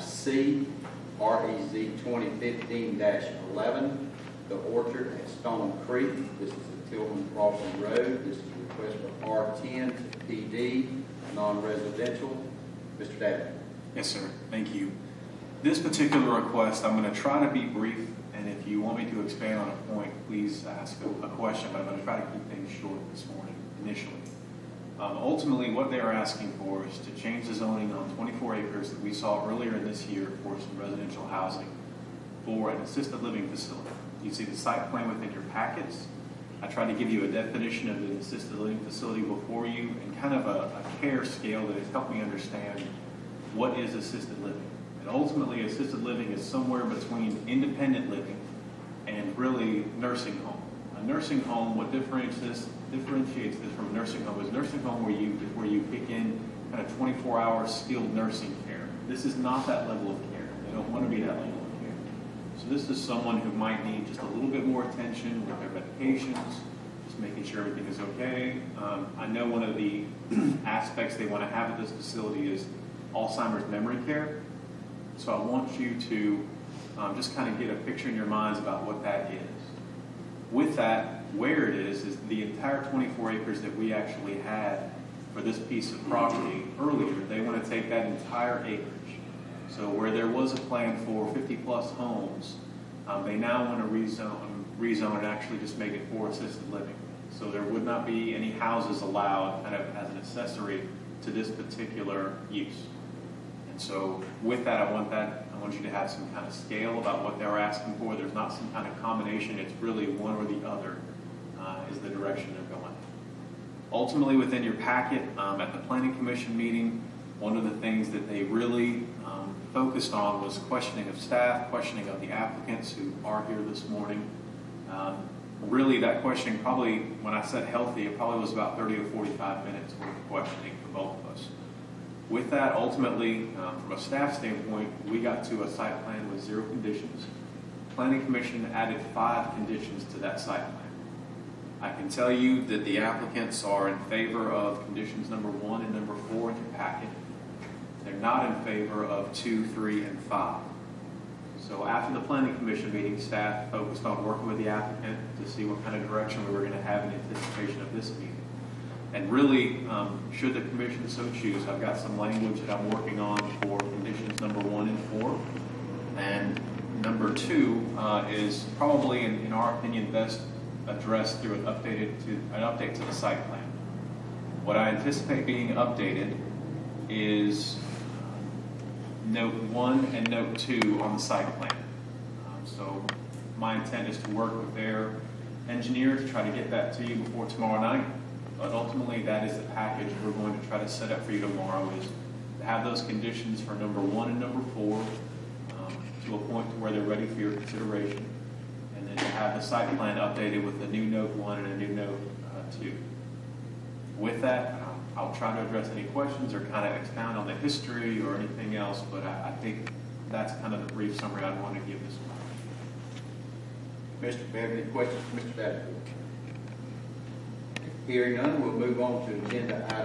C, REZ 2015-11, The Orchard at Stone Creek. This is the Tillman Crossing Road. This is a request for R10 to PD, non-residential. Mr. Davis. Yes, sir. Thank you. This particular request, I'm going to try to be brief, and if you want me to expand on a point, please ask a question, but I'm going to try to keep things short this morning initially. Um, Ultimately, what they are asking for is to change the zoning on 24 that we saw earlier in this year for some residential housing for an assisted living facility. You see the site plan within your packets. I tried to give you a definition of an assisted living facility before you and kind of a, a care scale that has helped me understand what is assisted living. And ultimately, assisted living is somewhere between independent living and really nursing home. A nursing home, what differentiates this, differentiates this from a nursing home is nursing home where you, where you kick in kind of 24-hour skilled nursing care. This is not that level of care. They don't want to be that level of care. So this is someone who might need just a little bit more attention with their medications, just making sure everything is okay. Um, I know one of the aspects they want to have at this facility is Alzheimer's memory care. So I want you to um, just kind of get a picture in your minds about what that is. With that, where it is, is the entire 24 acres that we actually had for this piece of property earlier, they want to take that entire acreage. So where there was a plan for 50-plus homes, um, they now want to rezone, rezone and actually just make it for assisted living. So there would not be any houses allowed kind of as an accessory to this particular use. And so with that, I want that, I want you to have some kind of scale about what they're asking for. There's not some kind of combination, it's really one or the other uh, is the direction they're going. Ultimately, within your packet, um, at the planning commission meeting, one of the things that they really um, focused on was questioning of staff, questioning of the applicants who are here this morning. Um, really, that questioning probably, when I said healthy, it probably was about 30 to 45 minutes worth of questioning for both of us. With that, ultimately, um, from a staff standpoint, we got to a site plan with zero conditions. Planning Commission added five conditions to that site plan. I can tell you that the applicants are in favor of conditions number one and number four in your packet. They're not in favor of two, three, and five. So after the Planning Commission meeting, staff focused on working with the applicant to see what kind of direction we were going to have in anticipation of this meeting. And really, um, should the commission so choose, I've got some language that I'm working on for conditions number one and four. And number two uh, is probably, in, in our opinion, best addressed through an updated to an update to the site plan. What I anticipate being updated is note one and note two on the site plan. Um, so my intent is to work with their engineer to try to get that to you before tomorrow night. But ultimately, that is the package we're going to try to set up for you tomorrow is to have those conditions for number one and number four um, to a point to where they're ready for your consideration. And then have the site plan updated with a new note one and a new note uh, two. With that, I'll try to address any questions or kind of expound on the history or anything else, but I, I think that's kind of the brief summary I want to give this one. Mr. Bevan, any questions for Mr. Davenport? Hearing none, we'll move on to agenda item